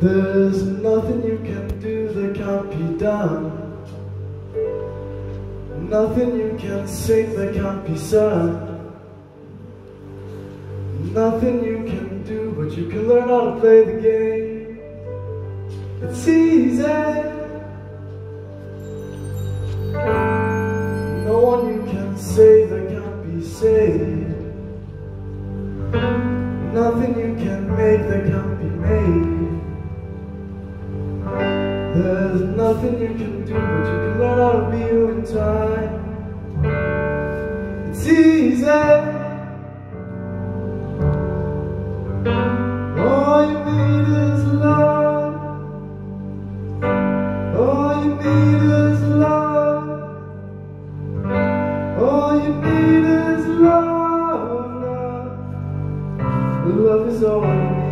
There's nothing you can do that can't be done. Nothing you can sing that can't be sung. Nothing you can do, but you can learn how to play the game. It's easy. No one you can save that can't be saved. Nothing you can make that can't be made. Nothing you can do, but you can learn how to be you in time. It's easy. All you need is love. All you need is love. All you need is love. Love, is all need.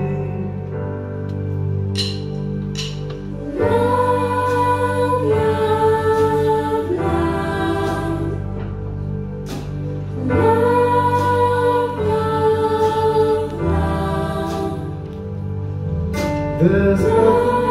There's nothing